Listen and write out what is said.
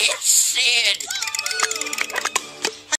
It's Sid.